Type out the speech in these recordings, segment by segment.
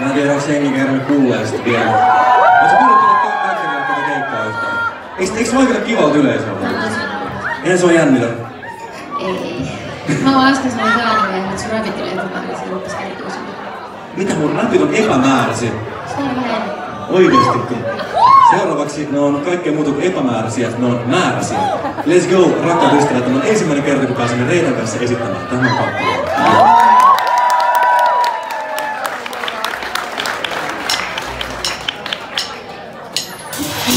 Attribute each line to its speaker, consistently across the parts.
Speaker 1: Mä en tiedä, onko se jengi kerran kuulee sitä vielä. Oletko kuullut tulla katsomaan tätä tuota keikkaa yhtään? Eikö, eikö se vaikuta kivalta yleisöltä? Eihän se on jännitä.
Speaker 2: Ei. Mä oon äsken saanut ääneen, että sun rapit oli epämääräisiä, mutta se.
Speaker 1: Mitä mun rapit on epämääräisiä?
Speaker 2: Se on vähän.
Speaker 1: Oikeesti. Seuraavaksi ne on kaikkea muuta kuin epämääräisiä, ne on määräisiä. Let's go, rakkaat ystävät, tämä on ensimmäinen kerta, kun pääsemme Reitan kanssa esittämään tämän kappleen.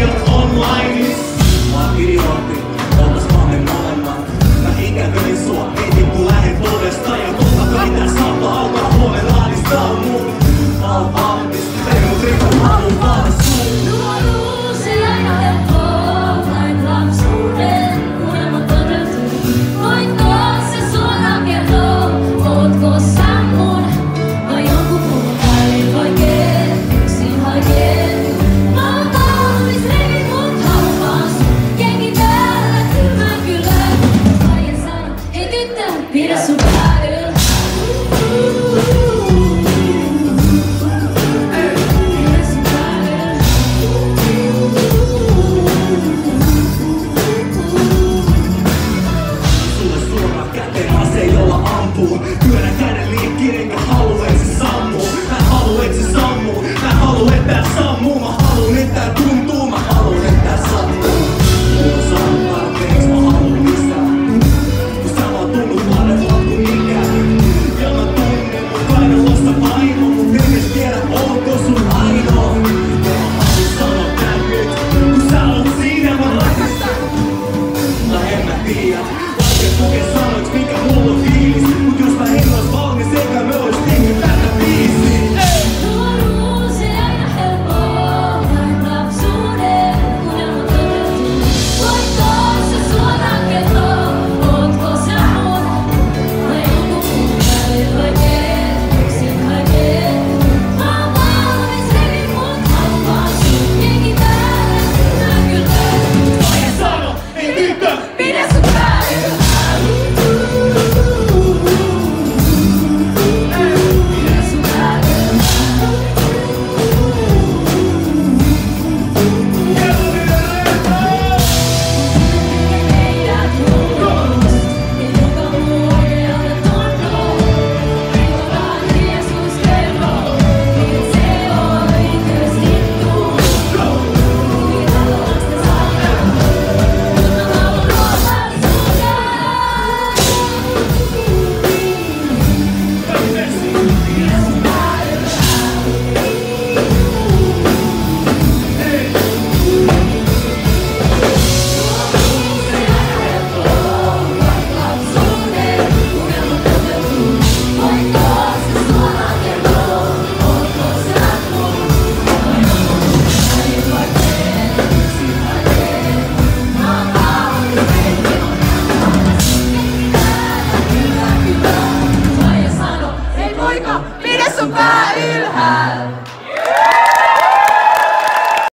Speaker 1: Media Online
Speaker 3: 너무 많아 love.